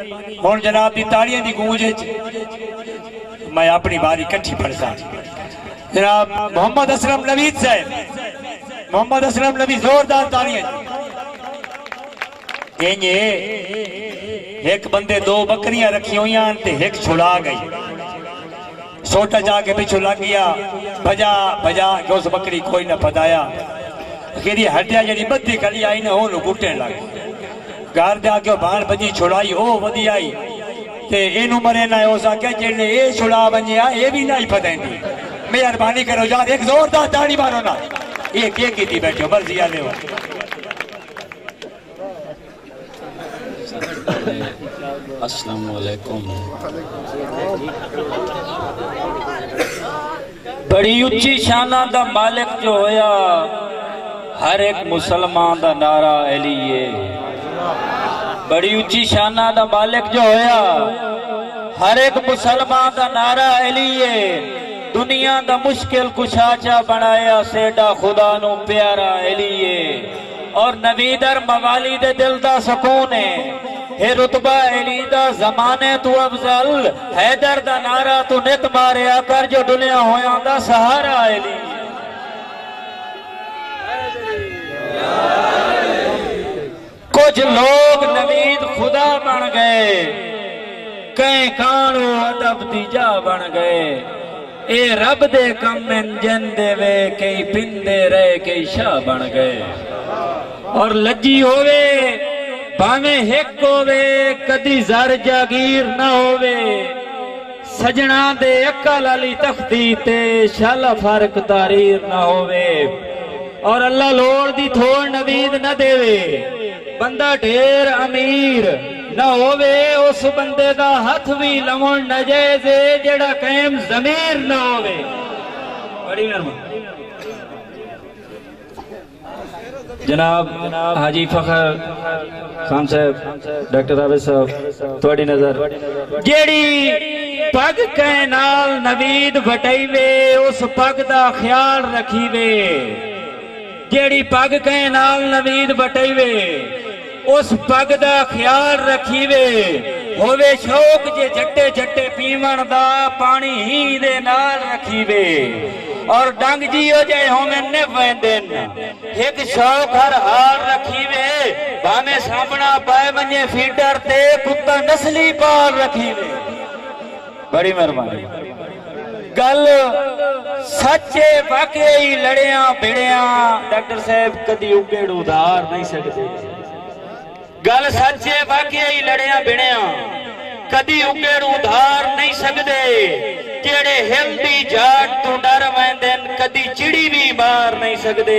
हूँ जनाब की ताड़ियों की गूंज मैं अपनी बारी कट्ठी पढ़ता जनाब मोहम्मद असलम नवीद साहब मोहम्मद असलम नवीद जोरदार इंजे एक बंदे दो बकरियाँ रखी हुई ते एक छुड़ा गई छोटा जाके पिछू लग गया भजा के उस बकरी कोई ना पताया हटिया जी बदी कली आई ना कुटन लग गई घर जाके बाण भजी छुड़ाई ओ वधी आई। ते एनू मरे ना हो सके जेने ए छुड़ा वञिया ए भी नहीं पताईंदी मेहरबानी करो यार एक जोरदार ताड़ी मारो ना। ये के कीती बैठो मर्ज़ी आ लेवा अस्सलाम वालेकुम बड़ी उच्ची शाना दा मालिक जो होया हर एक मुसलमान दा नारा एलिए बड़ी उच्ची शाना दा मालिक जो होया, हर एक मुसलमान दा नारा एलिए, दुनिया दा मुश्किल कुशाचा बनाया सेडा खुदा नु प्यारा एलिए। और नवीदर मवाली दे दिल दा सुकून है, हे रुतबा एली दा जमाने तू अफजल, हैदर दा नारा तू नित मारिया कर, जो दुनिया होया दा सहारा एली। कुछ लोग नवीद खुदा बन गए। कई कानू अदब दी जा बन गए। ए रब दे कम जन देवे कई पिंदे रहे, कई शाह बन गए। और लज्जी होवे, भावे हिक होवे, कदी जर जागीर ना होवे। सजना दे अकल अली तख्ती ते शाला फ़र्क तारीर ना होवे। और अल्लाह लोड़ दी थोड़ नवीद न देवे। बंदा ढेर अमीर न होवे उस बंदे दा हथ भी लवण न जायजे जेड़ा कायम जमीर न होवे बड़ी मेहरबानी जनाब हाजी फखर खान साहब डॉक्टर आबिद साहब थोड़ी नज़र जेड़ी पग के नाल नवीद वटाईवे उस पग दा ख्याल रखीवे जेड़ी पग के नाल नवीद उस पग दा ख्याल रखीवे। होवे शौक जे जट्टे जट्टे पीवण दा पानी ही दे नाल रखीवे। और डंग जे होवे ने वेंदन एक शौक हर हाल रखीवे। भावे सामना पाए वने फीडर ते कुत्ता नस्ली पाल रखीवे। बड़ी मेहरबानी। गल वाकई ही लड़िया भिड़िया डॉक्टर साहब कदी उगेड़ उधार नहीं ਗੱਲ ਸੱਚ ਹੈ ਬਾਕੀ ਹੀ ਲੜਿਆ ਬਿਣਿਆ। ਕਦੀ ਉੱਗੇ ਨੂੰ ਉਧਾਰ ਨਹੀਂ ਸਕਦੇ। ਜਿਹੜੇ ਹਿਲਦੀ ਜਾਟ ਤੋਂ ਡਰ ਵੈਂਦੇ ਕਦੀ ਚਿੜੀ ਵੀ ਮਾਰ ਨਹੀਂ ਸਕਦੇ।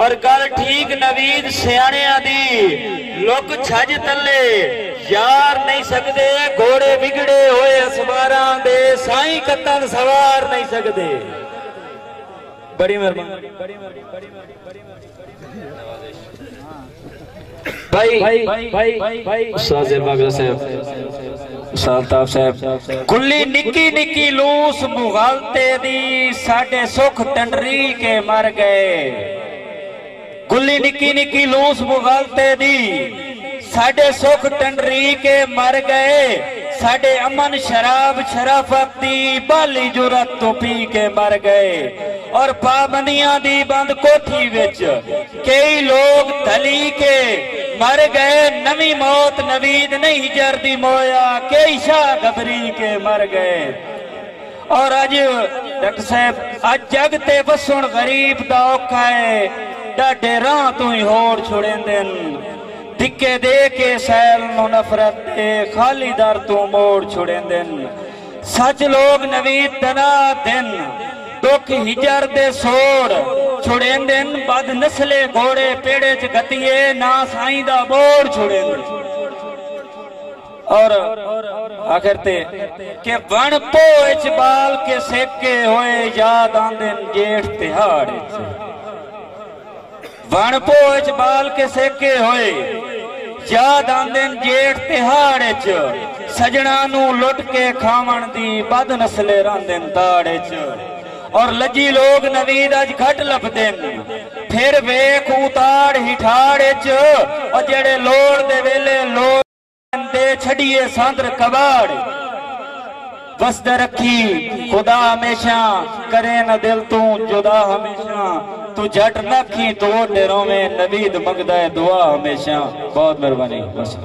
ਔਰ ਗੱਲ ਠੀਕ ਨਵੀਦ ਸਿਆਣਿਆਂ ਦੀ, ਲੋਕ ਛੱਜ ਤੱਲੇ ਯਾਰ ਨਹੀਂ ਸਕਦੇ, ਘੋੜੇ ਵਿਗੜੇ ਹੋਏ ਅਸਵਾਰਾਂ ਦੇ, ਸਾਈਂ ਕਤਨ ਸਵਾਰ ਨਹੀਂ ਸਕਦੇ। ਬੜੀ ਮਿਹਰਬਾਨੀ। भाई भाई भाई बागरा साहब साहब। कुल्ली निक्की निक्की लूस मुगलते दी साडे सुख टंडरी के मर गए। निक्की निक्की लूस मुगलते दी साडे सुख टंडरी के मर गए। साडे अमन शराब शराफत दी बाली जुरत तो पी के मर गए। और पाबंदियाँ दी बंद कोठी विच। कई लोग धली के मर गए नवी मौत नवीद नहीं जरदी मोया। कई शाह गबरी के मर गए। और अज डॉक्टर साहब, अज जग ते बसुण गरीब दा औखा है। डाडे राह तू ही होर छुड़ेंदे धिक्के दे के सैल नु नफरत ते खाली दर तू मोड़ छुड़ेंदे सच लोग नवीद दना दिन। दुख हिजर दे सोड़ छुड़ेंदे बद नस्ले घोड़े पेड़े च गतिए ना साईं दा बोड़ छुड़ेंदे और आखिर ते के वण पोच बाल के सेके होए याद आंदे जेठ तिहाड़ वण पोच बाल के सेके होए याद आंदे जेठ तिहाड़ च सजना नु लुट के खावण दी बद नस्ले रांदे ताड़ च और लजी लोग नवीद अज घट लभदे फिर वेख उताड़ हिठाड़ च और जेड़े लोड़ दे वेले लोड़ दे दे छड़िए सांद्र कबाड़ वसद रखी खुदा हमेशा करे न दिल तू जुदा हमेशा तू जट नखी तो डेरों में नवीद मंगदा है दुआ हमेशा बहुत मेहरबानी बस